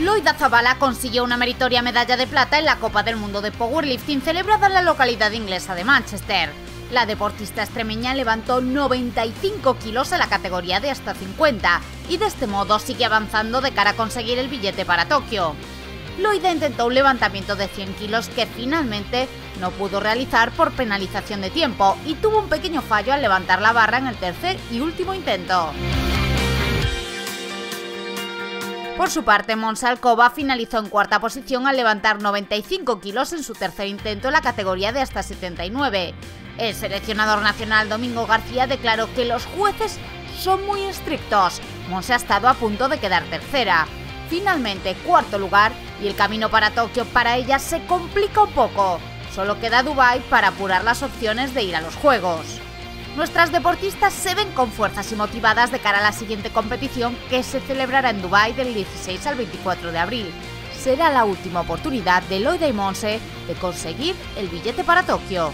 Loida Zabala consiguió una meritoria medalla de plata en la Copa del Mundo de Powerlifting celebrada en la localidad inglesa de Manchester. La deportista extremeña levantó 95 kilos en la categoría de hasta 50 y de este modo sigue avanzando de cara a conseguir el billete para Tokio. Loida intentó un levantamiento de 100 kilos que finalmente no pudo realizar por penalización de tiempo y tuvo un pequeño fallo al levantar la barra en el tercer y último intento. Por su parte, Monsalcova finalizó en cuarta posición al levantar 95 kilos en su tercer intento en la categoría de hasta 79. El seleccionador nacional Domingo García declaró que los jueces son muy estrictos. Monse ha estado a punto de quedar tercera. Finalmente, cuarto lugar y el camino para Tokio para ella se complica un poco. Solo queda Dubai para apurar las opciones de ir a los Juegos. Nuestras deportistas se ven con fuerzas y motivadas de cara a la siguiente competición que se celebrará en Dubái del 16 al 24 de abril. Será la última oportunidad de Loida y Monse de conseguir el billete para Tokio.